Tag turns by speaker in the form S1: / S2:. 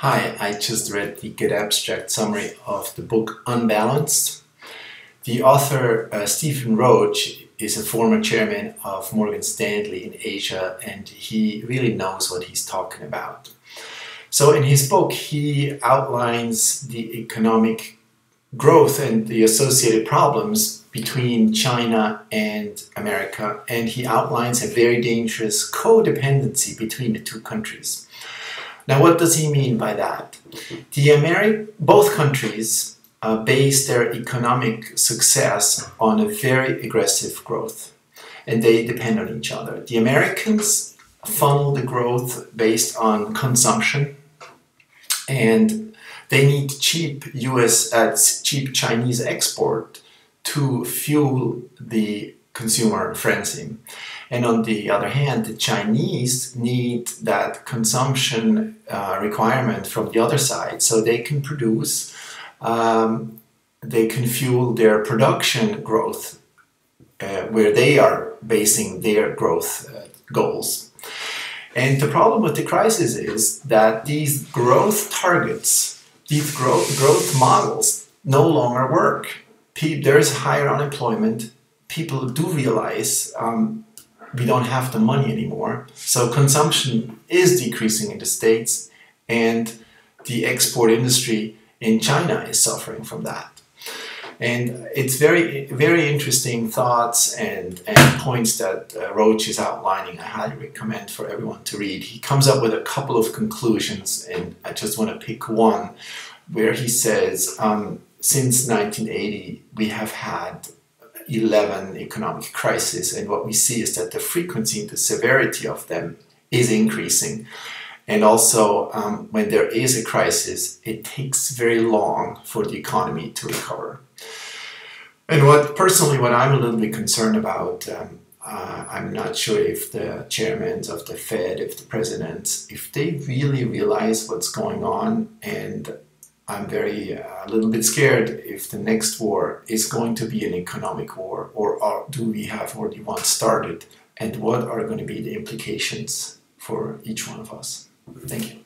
S1: Hi, I just read the getAbstract summary of the book Unbalanced. The author, uh, Stephen Roach, is a former chairman of Morgan Stanley in Asia and he really knows what he's talking about. So, in his book, he outlines the economic growth and the associated problems between China and America, and he outlines a very dangerous codependency between the two countries. Now, what does he mean by that? The Ameri- both countries uh, base their economic success on a very aggressive growth, and they depend on each other. The Americans funnel the growth based on consumption, and they need cheap U.S. Uh, cheap Chinese export to fuel the consumer frenzy. And on the other hand, the Chinese need that consumption uh, requirement from the other side so they can produce, um, they can fuel their production growth uh, where they are basing their growth uh, goals. And the problem with the crisis is that these growth targets, these growth, growth models no longer work. There is higher unemployment. People do realize um, we don't have the money anymore. So consumption is decreasing in the States, and the export industry in China is suffering from that. And it's very, very interesting thoughts and, and points that uh, Roach is outlining. I highly recommend for everyone to read. He comes up with a couple of conclusions, and I just want to pick one where he says, um, since 1980, we have had 11 economic crises, and what we see is that the frequency and the severity of them is increasing. And also, um, when there is a crisis, it takes very long for the economy to recover. And what personally, what I'm a little bit concerned about, um, uh, I'm not sure if the chairmen of the Fed, if the presidents, if they really realize what's going on and I'm very uh, a little bit scared if the next war is going to be an economic war, or are, do we have already one started, and what are going to be the implications for each one of us? Thank you.